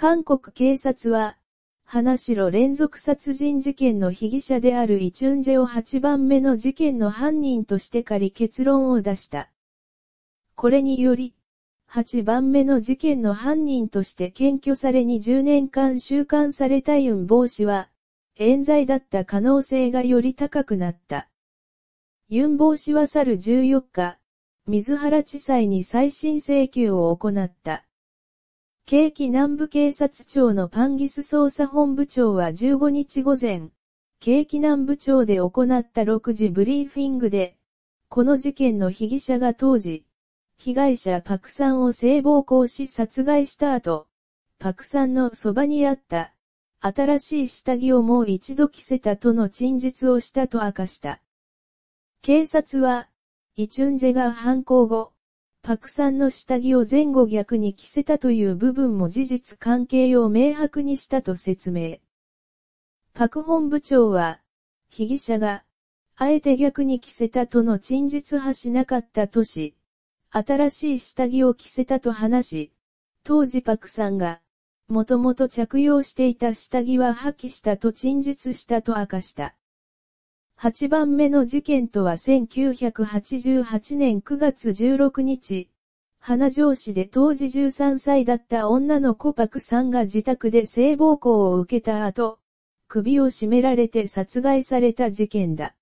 韓国警察は、花城連続殺人事件の被疑者であるイチュンジェを8番目の事件の犯人として仮結論を出した。これにより、8番目の事件の犯人として検挙され20年間収監されたユン防止は、冤罪だった可能性がより高くなった。ユン防止は去る14日、水原地裁に再審請求を行った。京畿南部警察庁のパンギス捜査本部長は15日午前、京畿南部庁で行った6時ブリーフィングで、この事件の被疑者が当時、被害者パクさんを性暴行し殺害した後、パクさんのそばにあった、新しい下着をもう一度着せたとの陳述をしたと明かした。警察は、イチュンジェが犯行後、パクさんの下着を前後逆に着せたという部分も事実関係を明白にしたと説明。パク本部長は、被疑者が、あえて逆に着せたとの陳述はしなかったとし、新しい下着を着せたと話し、当時パクさんが、もともと着用していた下着は破棄したと陳述したと明かした。8番目の事件とは1988年9月16日、花城市で当時13歳だった女の子パクさんが自宅で性暴行を受けた後、首を絞められて殺害された事件だ。